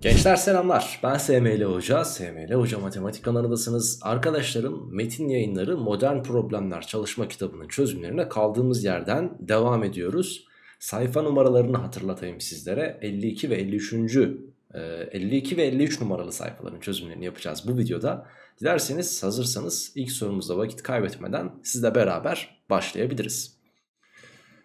Gençler selamlar. Ben SML Hoca. SML Hoca Matematik kanalındasınız. Arkadaşlarım Metin Yayınları Modern Problemler çalışma kitabının çözümlerine kaldığımız yerden devam ediyoruz. Sayfa numaralarını hatırlatayım sizlere. 52 ve 53. 52 ve 53 numaralı sayfaların çözümlerini yapacağız bu videoda. Dilerseniz hazırsanız ilk sorumuzda vakit kaybetmeden sizle beraber başlayabiliriz.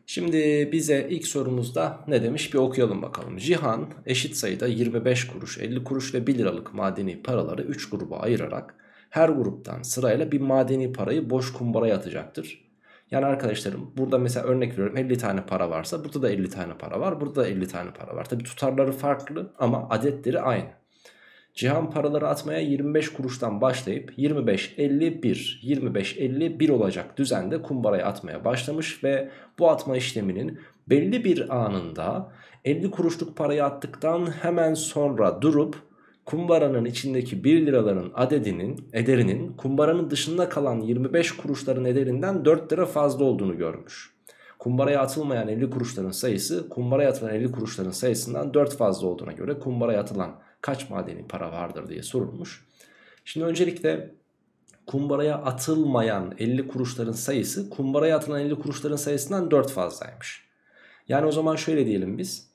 Şimdi bize ilk sorumuzda ne demiş bir okuyalım bakalım. Cihan eşit sayıda 25 kuruş 50 kuruş ve 1 liralık madeni paraları 3 gruba ayırarak her gruptan sırayla bir madeni parayı boş kumbaraya atacaktır. Yani arkadaşlarım burada mesela örnek veriyorum 50 tane para varsa burada da 50 tane para var burada da 50 tane para var. Tabi tutarları farklı ama adetleri aynı. Cihan paraları atmaya 25 kuruştan başlayıp 25-51, 25-51 olacak düzende kumbaraya atmaya başlamış ve bu atma işleminin belli bir anında 50 kuruşluk parayı attıktan hemen sonra durup kumbaranın içindeki 1 liraların adedinin, ederinin kumbaranın dışında kalan 25 kuruşların ederinden 4 lira fazla olduğunu görmüş. Kumbaraya atılmayan 50 kuruşların sayısı kumbaraya atılan 50 kuruşların sayısından 4 fazla olduğuna göre kumbaraya atılan kaç madeni para vardır diye sorulmuş. Şimdi öncelikle kumbaraya atılmayan 50 kuruşların sayısı kumbaraya atılan 50 kuruşların sayısından 4 fazlaymış. Yani o zaman şöyle diyelim biz.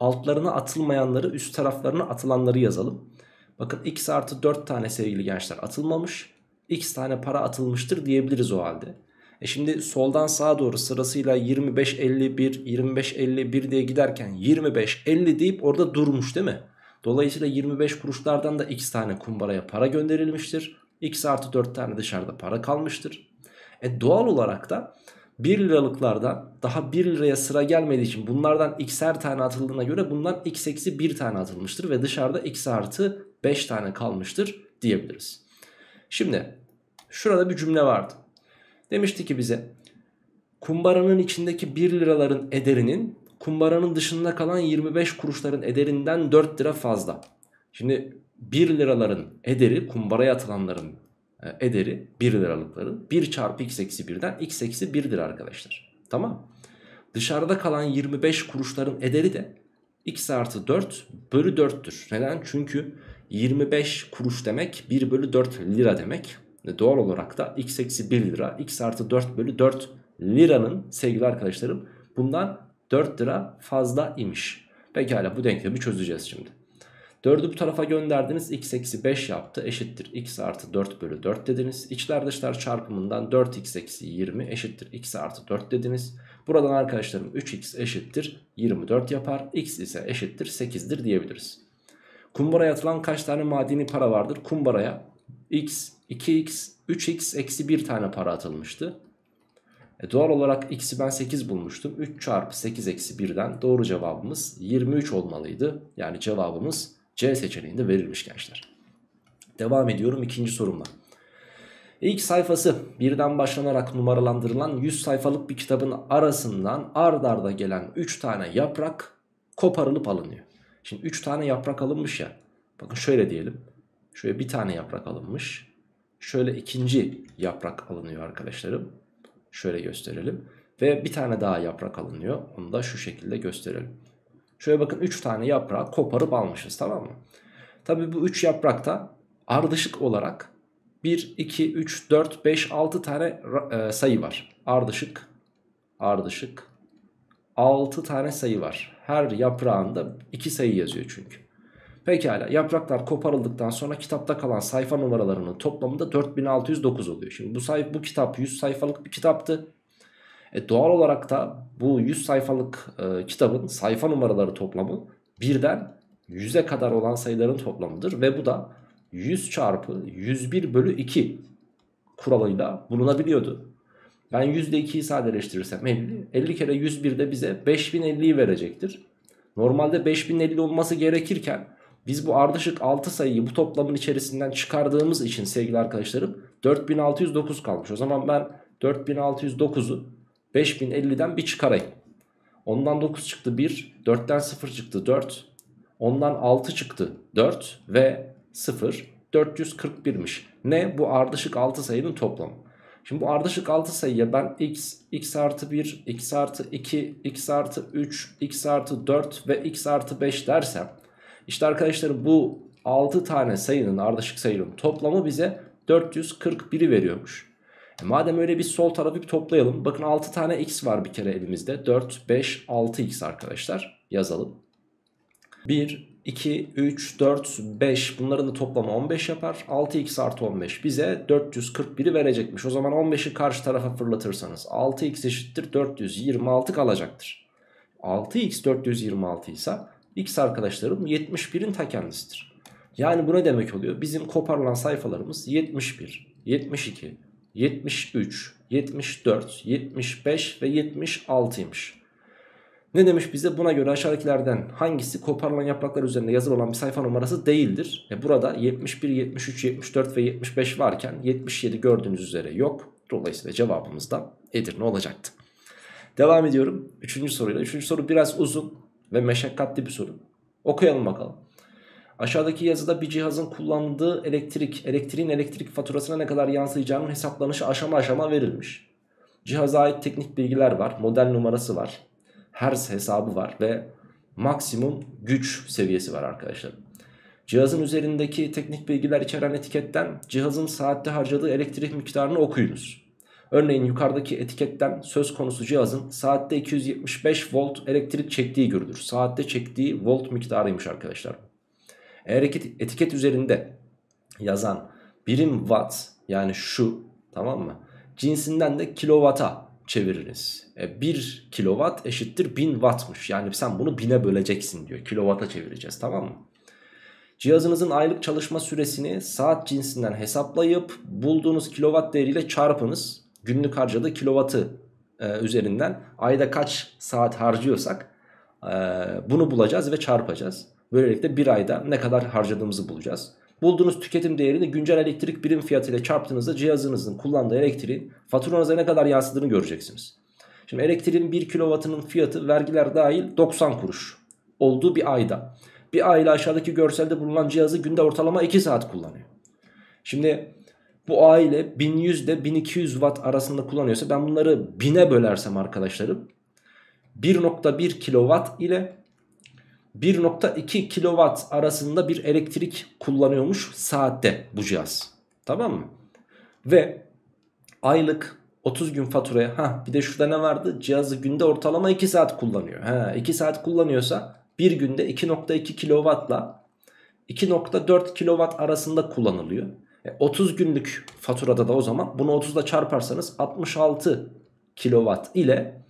Altlarına atılmayanları üst taraflarına atılanları yazalım. Bakın x artı 4 tane sevgili gençler atılmamış. x tane para atılmıştır diyebiliriz o halde. E şimdi soldan sağa doğru sırasıyla 25 51 25 51 diye giderken 25 50 deyip orada durmuş değil mi? Dolayısıyla 25 kuruşlardan da x tane kumbaraya para gönderilmiştir. x artı 4 tane dışarıda para kalmıştır. E doğal olarak da 1 liralıklardan daha 1 liraya sıra gelmediği için bunlardan x'er tane atıldığına göre bundan x eksi 1 tane atılmıştır. Ve dışarıda x artı 5 tane kalmıştır diyebiliriz. Şimdi şurada bir cümle vardı. Demişti ki bize kumbaranın içindeki 1 liraların ederinin kumbaranın dışında kalan 25 kuruşların ederinden 4 lira fazla. Şimdi 1 liraların ederi kumbaraya atılanların e, ederi 1 liralıkların 1 çarpı x eksi 1'den x eksi 1'dir arkadaşlar. Tamam. Dışarıda kalan 25 kuruşların ederi de x artı 4 bölü 4'tür. Neden? Çünkü 25 kuruş demek 1 bölü 4 lira demek. Ve doğal olarak da x eksi 1 lira x artı 4 bölü 4 liranın sevgili arkadaşlarım bundan 4 lira fazla imiş. Pekala bu denklemi çözeceğiz şimdi. 4'ü bu tarafa gönderdiniz x eksi 5 yaptı eşittir x artı 4 bölü 4 dediniz. İçler dışlar çarpımından 4x eksi 20 eşittir x artı 4 dediniz. Buradan arkadaşlarım 3x eşittir 24 yapar x ise eşittir 8'dir diyebiliriz. Kumbaraya atılan kaç tane madeni para vardır? Kumbaraya x, 2x, 3x eksi 1 tane para atılmıştı. E doğal olarak x'i ben 8 bulmuştum. 3 çarpı 8 eksi 1'den doğru cevabımız 23 olmalıydı. Yani cevabımız C seçeneğinde verilmiş gençler. Devam ediyorum ikinci sorumla. İlk sayfası birden başlanarak numaralandırılan 100 sayfalık bir kitabın arasından ard arda gelen 3 tane yaprak koparılıp alınıyor. Şimdi 3 tane yaprak alınmış ya. Bakın şöyle diyelim. Şöyle bir tane yaprak alınmış. Şöyle ikinci yaprak alınıyor arkadaşlarım. Şöyle gösterelim. Ve bir tane daha yaprak alınıyor. Onu da şu şekilde gösterelim. Şöyle bakın 3 tane yaprağı koparıp almışız tamam mı? Tabi bu 3 yaprakta ardışık olarak 1, 2, 3, 4, 5, 6 tane e, sayı var. Ardışık, ardışık 6 tane sayı var. Her yaprağında 2 sayı yazıyor çünkü. Pekala yapraklar koparıldıktan sonra kitapta kalan sayfa numaralarının toplamında 4609 oluyor. Şimdi bu, sayf bu kitap 100 sayfalık bir kitaptı. E doğal olarak da bu 100 sayfalık e, kitabın sayfa numaraları toplamı birden 100'e kadar olan sayıların toplamıdır. Ve bu da 100 çarpı 101 bölü 2 kuralıyla bulunabiliyordu. Ben %2'yi sadeleştirirsem 50. 50 kere 101 de bize 5050'yi verecektir. Normalde 5050 olması gerekirken biz bu ardışık 6 sayıyı bu toplamın içerisinden çıkardığımız için sevgili arkadaşlarım 4609 kalmış. O zaman ben 4609'u 5050'den bir çıkarayım. Ondan 9 çıktı 1, 4'ten 0 çıktı 4, ondan 6 çıktı 4 ve 0 441'miş. Ne? Bu ardışık 6 sayının toplamı. Şimdi bu ardışık 6 sayıya ben x, x artı 1, x artı 2, x artı 3, x artı 4 ve x artı 5 dersem İşte arkadaşlar bu 6 tane sayının ardışık sayının toplamı bize 441'i veriyormuş. E madem öyle biz sol tarafı bir toplayalım. Bakın 6 tane x var bir kere elimizde. 4, 5, 6x arkadaşlar yazalım. 1, 2, 3, 4, 5 bunların da toplamı 15 yapar. 6x artı 15 bize 441'i verecekmiş. O zaman 15'i karşı tarafa fırlatırsanız 6x eşittir 426 kalacaktır. 6x 426 ise x arkadaşlarım 71'in ta kendisidir. Yani bu ne demek oluyor? Bizim koparılan sayfalarımız 71, 72, 73, 74, 75 ve 76'ymış. Ne demiş bize? Buna göre aşağıdakilerden hangisi koparılan yapraklar üzerinde yazılı olan bir sayfa numarası değildir? E burada 71, 73, 74 ve 75 varken 77 gördüğünüz üzere yok. Dolayısıyla cevabımız da Edirne olacaktı. Devam ediyorum. Üçüncü soruyla. Üçüncü soru biraz uzun ve meşakkatli bir soru. Okuyalım bakalım. Aşağıdaki yazıda bir cihazın kullandığı elektrik, elektriğin elektrik faturasına ne kadar yansıyacağının hesaplanışı aşama aşama verilmiş. Cihaza ait teknik bilgiler var, model numarası var, hertz hesabı var ve maksimum güç seviyesi var arkadaşlar. Cihazın üzerindeki teknik bilgiler içeren etiketten cihazın saatte harcadığı elektrik miktarını okuyunuz. Örneğin yukarıdaki etiketten söz konusu cihazın saatte 275 volt elektrik çektiği görülür. Saatte çektiği volt miktarıymış arkadaşlar. Eğer etiket üzerinde yazan birim watt yani şu tamam mı? Cinsinden de kilovata çeviririz. E, 1 kilowatt eşittir 1000 wattmış. Yani sen bunu 1000'e böleceksin diyor. Kilovata çevireceğiz tamam mı? Cihazınızın aylık çalışma süresini saat cinsinden hesaplayıp bulduğunuz kilowatt değeriyle çarpınız. Günlük harcadığı kilovatı e, üzerinden ayda kaç saat harcıyorsak e, bunu bulacağız ve çarpacağız. Böylelikle bir ayda ne kadar harcadığımızı bulacağız. Bulduğunuz tüketim değerini güncel elektrik birim fiyatı ile çarptığınızda cihazınızın kullandığı elektriğin faturanıza ne kadar yansıdığını göreceksiniz. Şimdi elektriğin 1 kW'nın fiyatı vergiler dahil 90 kuruş olduğu bir ayda. Bir aile aşağıdaki görselde bulunan cihazı günde ortalama 2 saat kullanıyor. Şimdi bu aile 1100 ile 1200 watt arasında kullanıyorsa ben bunları 1000'e bölersem arkadaşlarım 1.1 kilowatt ile 1.2 kW arasında bir elektrik kullanıyormuş saatte bu cihaz. Tamam mı? Ve aylık 30 gün faturaya ha bir de şurada ne vardı? Cihazı günde ortalama 2 saat kullanıyor. Ha 2 saat kullanıyorsa bir günde 2.2 kW'la 2.4 kW arasında kullanılıyor. E, 30 günlük faturada da o zaman bunu 30'da çarparsanız 66 kW ile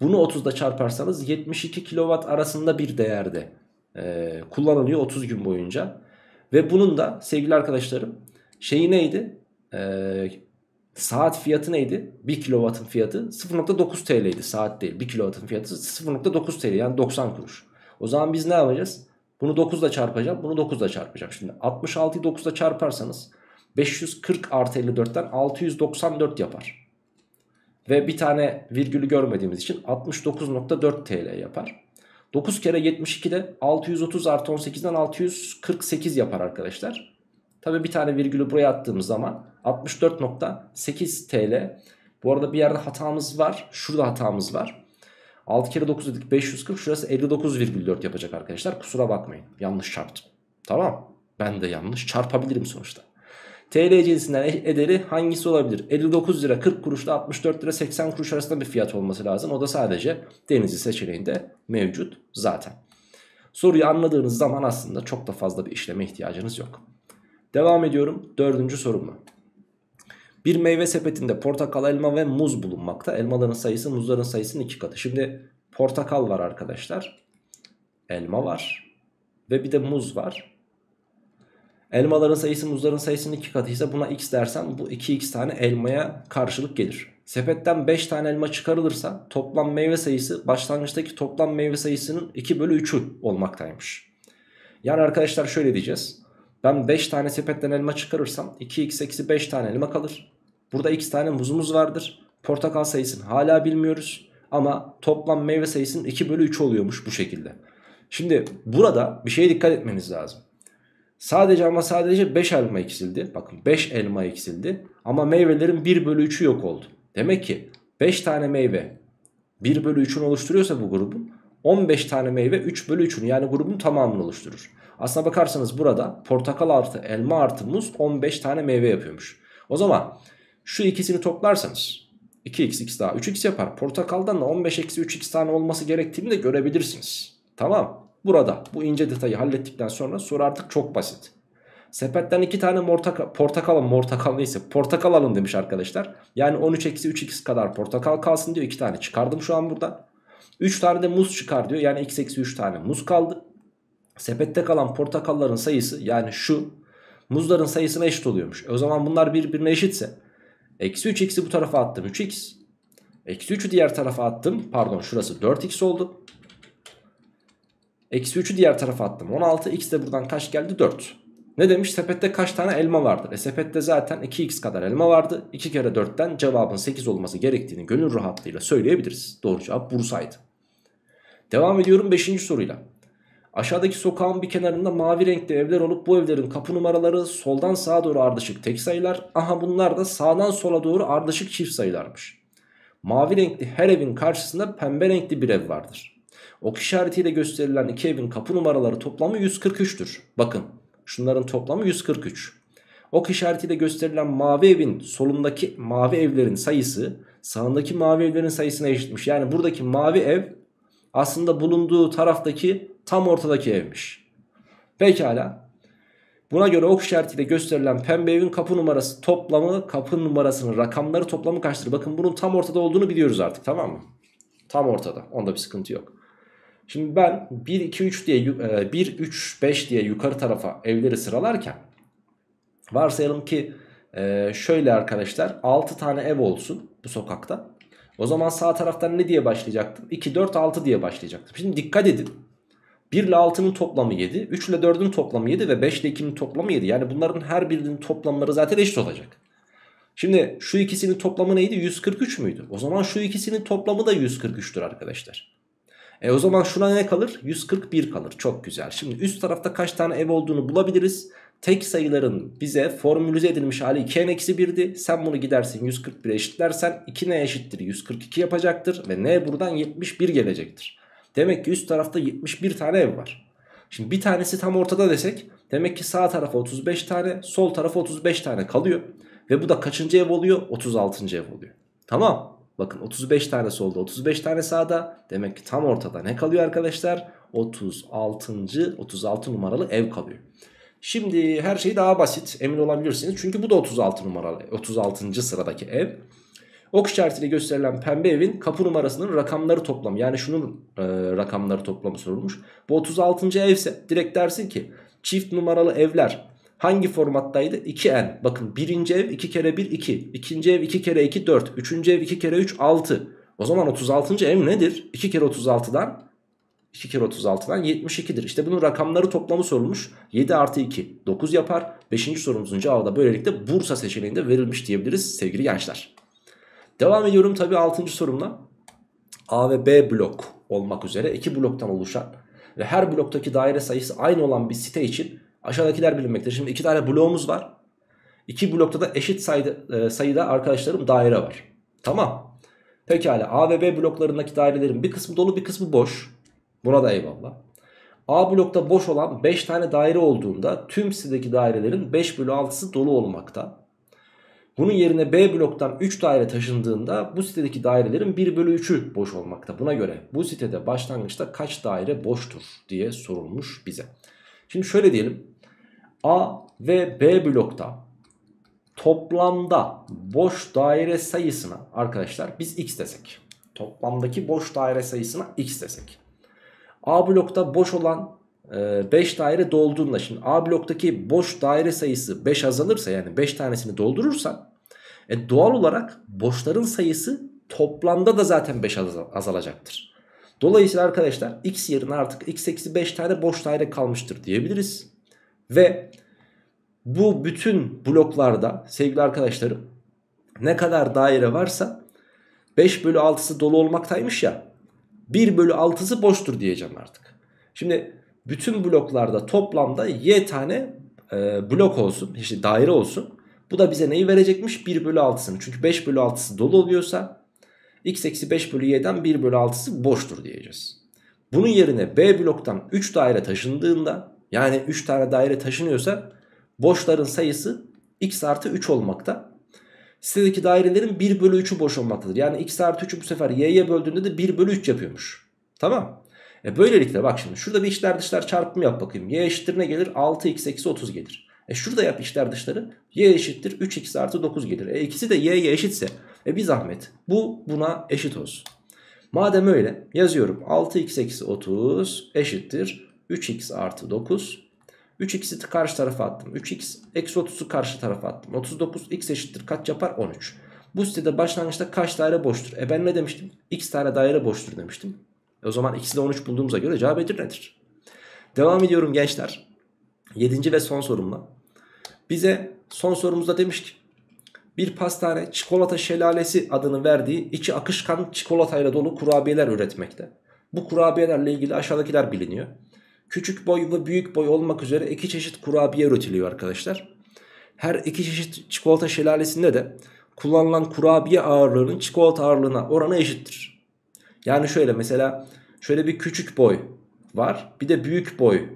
bunu 30'da çarparsanız 72 kW arasında bir değerde e, kullanılıyor 30 gün boyunca. Ve bunun da sevgili arkadaşlarım şeyi neydi? E, saat fiyatı neydi? 1 kW'ın fiyatı 0.9 TL'ydi saat değil. 1 kW'ın fiyatı 0.9 TL yani 90 kuruş. O zaman biz ne yapacağız? Bunu 9 ile çarpacağım. Bunu 9 ile çarpacağım. Şimdi 66'yı 9 ile çarparsanız 540 artı 54'ten 694 yapar. Ve bir tane virgülü görmediğimiz için 69.4 TL yapar. 9 kere 72 de 630 artı 18'den 648 yapar arkadaşlar. Tabi bir tane virgülü buraya attığımız zaman 64.8 TL. Bu arada bir yerde hatamız var. Şurada hatamız var. 6 kere 9 dedik 540 şurası 59,4 yapacak arkadaşlar. Kusura bakmayın yanlış çarptım. Tamam ben de yanlış çarpabilirim sonuçta. TL cinsinden ederi hangisi olabilir? 59 lira 40 kuruşla 64 lira 80 kuruş arasında bir fiyat olması lazım. O da sadece Denizli seçeneğinde mevcut zaten. Soruyu anladığınız zaman aslında çok da fazla bir işleme ihtiyacınız yok. Devam ediyorum dördüncü sorumla. Bir meyve sepetinde portakal, elma ve muz bulunmakta. Elmaların sayısı muzların sayısının iki katı. Şimdi portakal var arkadaşlar. Elma var. Ve bir de muz var. Elmaların sayısı muzların sayısının 2 katıysa buna x dersem bu 2x tane elmaya karşılık gelir. Sepetten 5 tane elma çıkarılırsa toplam meyve sayısı başlangıçtaki toplam meyve sayısının 2 bölü 3'ü olmaktaymış. Yani arkadaşlar şöyle diyeceğiz. Ben 5 tane sepetten elma çıkarırsam 2x eksi 5 tane elma kalır. Burada x tane muzumuz vardır. Portakal sayısını hala bilmiyoruz. Ama toplam meyve sayısının 2 bölü 3 oluyormuş bu şekilde. Şimdi burada bir şeye dikkat etmeniz lazım. Sadece ama sadece 5 elma eksildi. Bakın 5 elma eksildi. Ama meyvelerin 1 bölü 3'ü yok oldu. Demek ki 5 tane meyve 1 bölü 3'ünü oluşturuyorsa bu grubun 15 tane meyve 3 bölü 3'ünü yani grubun tamamını oluşturur. Aslına bakarsanız burada portakal artı elma artı muz 15 tane meyve yapıyormuş. O zaman şu ikisini toplarsanız 2x x daha 3x yapar. Portakaldan da 15 eksi 3x tane olması gerektiğini de görebilirsiniz. Tamam. Burada bu ince detayı hallettikten sonra soru artık çok basit. Sepetten 2 tane portakal, portakal alın, portakal neyse portakal alın demiş arkadaşlar. Yani 13 eksi 3x kadar portakal kalsın diyor. 2 tane çıkardım şu an burada. 3 tane de muz çıkar diyor. Yani x eksi 3 tane muz kaldı. Sepette kalan portakalların sayısı yani şu muzların sayısına eşit oluyormuş. E o zaman bunlar birbirine eşitse eksi 3x'i bu tarafa attım 3x. Eksi 3'ü diğer tarafa attım. Pardon şurası 4x oldu. Eksi 3'ü diğer tarafa attım 16. X de buradan kaç geldi 4. Ne demiş sepette kaç tane elma vardır? E sepette zaten 2x kadar elma vardı. 2 kere 4'ten cevabın 8 olması gerektiğini gönül rahatlığıyla söyleyebiliriz. Doğru cevap Bursa'ydı. Devam ediyorum 5. soruyla. Aşağıdaki sokağın bir kenarında mavi renkli evler olup bu evlerin kapı numaraları soldan sağa doğru ardışık tek sayılar. Aha bunlar da sağdan sola doğru ardışık çift sayılarmış. Mavi renkli her evin karşısında pembe renkli bir ev vardır. Ok işaretiyle gösterilen iki evin kapı numaraları toplamı 143'tür. Bakın şunların toplamı 143. Ok işaretiyle gösterilen mavi evin solundaki mavi evlerin sayısı sağındaki mavi evlerin sayısına eşitmiş. Yani buradaki mavi ev aslında bulunduğu taraftaki tam ortadaki evmiş. Pekala. Buna göre ok işaretiyle gösterilen pembe evin kapı numarası toplamı kapı numarasının rakamları toplamı kaçtır? Bakın bunun tam ortada olduğunu biliyoruz artık tamam mı? Tam ortada. Onda bir sıkıntı yok. Şimdi ben 1, 2, 3 diye 1, 3, 5 diye yukarı tarafa evleri sıralarken varsayalım ki e, şöyle arkadaşlar 6 tane ev olsun bu sokakta. O zaman sağ taraftan ne diye başlayacaktım? 2, 4, 6 diye başlayacaktım. Şimdi dikkat edin. 1 ile 6'nın toplamı 7, 3 ile 4'ün toplamı 7 ve 5 ile 2'nin toplamı 7. Yani bunların her birinin toplamları zaten eşit olacak. Şimdi şu ikisinin toplamı neydi? 143 müydü? O zaman şu ikisinin toplamı da 143'tür arkadaşlar. E o zaman şuna ne kalır? 141 kalır. Çok güzel. Şimdi üst tarafta kaç tane ev olduğunu bulabiliriz. Tek sayıların bize formülize edilmiş hali 2n-1'di. Sen bunu gidersin 141'e eşitlersen 2n eşittir 142 yapacaktır. Ve n buradan 71 gelecektir. Demek ki üst tarafta 71 tane ev var. Şimdi bir tanesi tam ortada desek demek ki sağ tarafa 35 tane sol tarafa 35 tane kalıyor. Ve bu da kaçıncı ev oluyor? 36. ev oluyor. Tamam. Bakın 35 tane solda 35 tane sağda. Demek ki tam ortada ne kalıyor arkadaşlar? 36. 36 numaralı ev kalıyor. Şimdi her şey daha basit emin olabilirsiniz. Çünkü bu da 36 numaralı 36. sıradaki ev. Ok işaretiyle gösterilen pembe evin kapı numarasının rakamları toplamı. Yani şunun e, rakamları toplamı sorulmuş. Bu 36. evse direkt dersin ki çift numaralı evler hangi formattaydı? 2n. Bakın birinci ev 2 kere 1 2. ikinci ev 2 kere 2 4. Üçüncü ev 2 kere 3 6. O zaman 36. ev nedir? 2 kere 36'dan 2 kere 36'dan 72'dir. İşte bunun rakamları toplamı sorulmuş. 7 artı 2 9 yapar. 5. sorumuzun cevabı da böylelikle Bursa seçeneğinde verilmiş diyebiliriz sevgili gençler. Devam ediyorum tabi 6. sorumla. A ve B blok olmak üzere iki bloktan oluşan ve her bloktaki daire sayısı aynı olan bir site için aşağıdakiler bilinmektedir. Şimdi iki tane bloğumuz var. İki blokta da eşit sayıda, e, sayıda arkadaşlarım daire var. Tamam. Pekala A ve B bloklarındaki dairelerin bir kısmı dolu bir kısmı boş. Buna da eyvallah. A blokta boş olan 5 tane daire olduğunda tüm sitedeki dairelerin 5 bölü 6'sı dolu olmakta. Bunun yerine B bloktan 3 daire taşındığında bu sitedeki dairelerin 1 bölü 3'ü boş olmakta. Buna göre bu sitede başlangıçta kaç daire boştur diye sorulmuş bize. Şimdi şöyle diyelim. A ve B blokta toplamda boş daire sayısına arkadaşlar biz x desek. Toplamdaki boş daire sayısına x desek. A blokta boş olan 5 e, daire dolduğunda şimdi A bloktaki boş daire sayısı 5 azalırsa yani 5 tanesini doldurursan e doğal olarak boşların sayısı toplamda da zaten 5 azalacaktır. Dolayısıyla arkadaşlar x yerine artık x eksi 5 tane boş daire kalmıştır diyebiliriz. Ve bu bütün bloklarda sevgili arkadaşlarım ne kadar daire varsa 5 bölü 6'sı dolu olmaktaymış ya 1 bölü 6'sı boştur diyeceğim artık. Şimdi bütün bloklarda toplamda y tane e, blok olsun işte daire olsun. Bu da bize neyi verecekmiş? 1 bölü 6'sını. Çünkü 5 bölü 6'sı dolu oluyorsa x eksi 5 bölü y'den 1 bölü 6'sı boştur diyeceğiz. Bunun yerine B bloktan 3 daire taşındığında Yani 3 tane daire taşınıyorsa boşların sayısı x artı 3 olmakta. Sitedeki dairelerin 1 bölü 3'ü boş olmaktadır. Yani x artı 3'ü bu sefer y'ye böldüğünde de 1 bölü 3 yapıyormuş. Tamam. E böylelikle bak şimdi şurada bir içler dışlar çarpımı yap bakayım. y eşittir ne gelir? 6x eksi 30 gelir. E şurada yap içler dışları. y eşittir 3x artı 9 gelir. E ikisi de y'ye eşitse. E bir zahmet. Bu buna eşit olsun. Madem öyle yazıyorum 6x eksi 30 eşittir 3x artı 9. 3x'i karşı tarafa attım. 3x eksi 30'u karşı tarafa attım. 39 x eşittir kaç yapar? 13. Bu sitede başlangıçta kaç daire boştur? E ben ne demiştim? x tane daire boştur demiştim. E o zaman x'i de 13 bulduğumuza göre cevap Edirne'dir. Devam ediyorum gençler. 7. ve son sorumla. Bize son sorumuzda demiş ki bir pastane çikolata şelalesi adını verdiği içi akışkan çikolatayla dolu kurabiyeler üretmekte. Bu kurabiyelerle ilgili aşağıdakiler biliniyor. Küçük boy ve büyük boy olmak üzere iki çeşit kurabiye üretiliyor arkadaşlar. Her iki çeşit çikolata şelalesinde de kullanılan kurabiye ağırlığının çikolata ağırlığına oranı eşittir. Yani şöyle mesela şöyle bir küçük boy var bir de büyük boy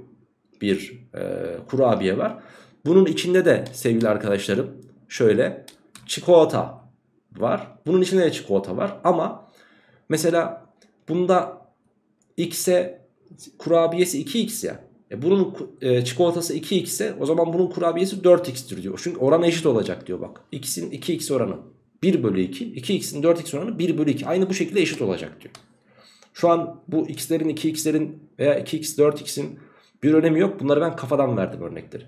bir e, kurabiye var. Bunun içinde de sevgili arkadaşlarım şöyle çikolata var. Bunun içinde de çikolata var ama mesela bunda x'e kurabiyesi 2x ya. E bunun e, çikolatası 2x ise o zaman bunun kurabiyesi 4x'tir diyor. Çünkü oran eşit olacak diyor bak. x'in 2x oranı 1 bölü 2. 2x'in 4x oranı 1 bölü 2. Aynı bu şekilde eşit olacak diyor. Şu an bu x'lerin 2x'lerin veya 2x 4x'in bir önemi yok. Bunları ben kafadan verdim örnekleri.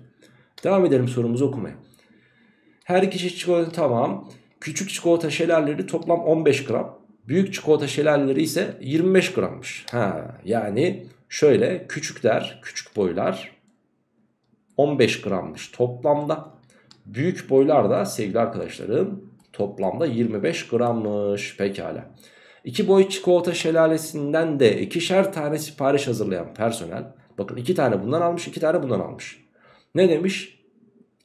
Devam edelim sorumuzu okumaya. Her iki çeşit çikolata tamam. Küçük çikolata şelaleleri toplam 15 gram. Büyük çikolata şelaleleri ise 25 grammış. Ha, yani şöyle küçükler, küçük boylar 15 grammış toplamda. Büyük boylar da sevgili arkadaşlarım toplamda 25 grammış. Pekala. İki boy çikolata şelalesinden de ikişer tane sipariş hazırlayan personel. Bakın iki tane bundan almış, iki tane bundan almış. Ne demiş?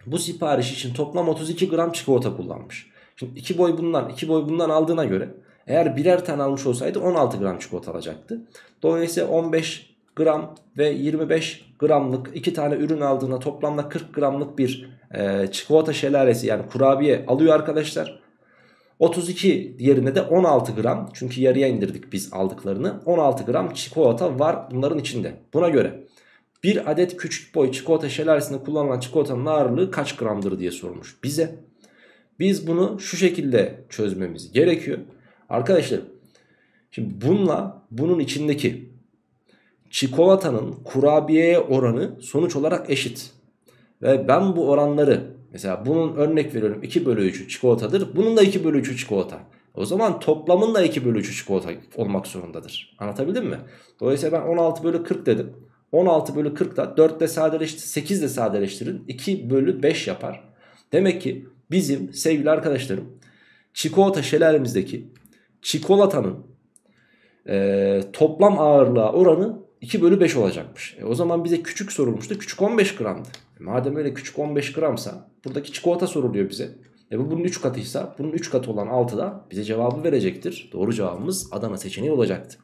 Bu sipariş için toplam 32 gram çikolata kullanmış. Şimdi iki boy bundan, iki boy bundan aldığına göre eğer birer tane almış olsaydı 16 gram çikolata alacaktı. Dolayısıyla 15 gram ve 25 gramlık iki tane ürün aldığında toplamda 40 gramlık bir e, çikolata şelalesi yani kurabiye alıyor arkadaşlar. 32 yerine de 16 gram çünkü yarıya indirdik biz aldıklarını 16 gram çikolata var bunların içinde. Buna göre bir adet küçük boy çikolata şelalesinde kullanılan çikolatanın ağırlığı kaç gramdır diye sormuş bize. Biz bunu şu şekilde çözmemiz gerekiyor. Arkadaşlar şimdi bununla bunun içindeki çikolatanın kurabiyeye oranı sonuç olarak eşit. Ve ben bu oranları mesela bunun örnek veriyorum 2 bölü 3'ü çikolatadır. Bunun da 2 bölü 3'ü çikolata. O zaman toplamın da 2 bölü 3'ü çikolata olmak zorundadır. Anlatabildim mi? Dolayısıyla ben 16 bölü 40 dedim. 16 bölü 40 da 4 de sadeleştir 8 de sadeleştirin 2 bölü 5 yapar. Demek ki bizim sevgili arkadaşlarım çikolata şelalemizdeki çikolatanın e, toplam ağırlığa oranı 2 bölü 5 olacakmış. E, o zaman bize küçük sorulmuştu. Küçük 15 gramdı. E, madem öyle küçük 15 gramsa buradaki çikolata soruluyor bize. E bu bunun 3 katıysa bunun 3 katı olan 6 da bize cevabı verecektir. Doğru cevabımız Adana seçeneği olacaktı.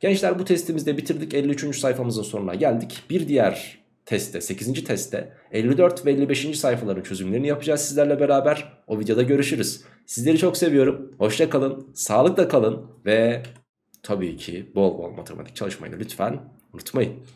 Gençler bu testimizde de bitirdik. 53. sayfamızın sonuna geldik. Bir diğer testte 8. testte 54 ve 55. sayfaların çözümlerini yapacağız sizlerle beraber. O videoda görüşürüz. Sizleri çok seviyorum. Hoşça kalın, sağlıkla kalın ve tabii ki bol bol matematik çalışmayı lütfen unutmayın.